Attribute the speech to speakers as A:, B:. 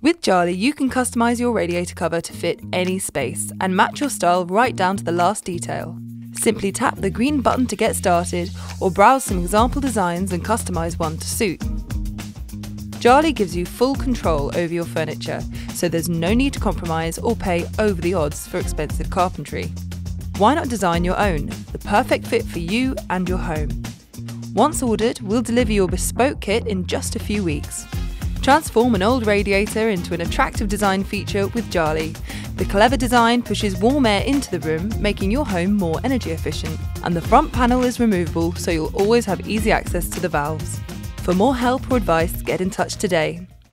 A: With Jali, you can customize your radiator cover to fit any space and match your style right down to the last detail. Simply tap the green button to get started or browse some example designs and customize one to suit. Jali gives you full control over your furniture, so there's no need to compromise or pay over the odds for expensive carpentry. Why not design your own, the perfect fit for you and your home? Once ordered, we'll deliver your bespoke kit in just a few weeks. Transform an old radiator into an attractive design feature with Jali. The clever design pushes warm air into the room, making your home more energy efficient. And the front panel is removable, so you'll always have easy access to the valves. For more help or advice, get in touch today.